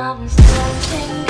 I'm be standing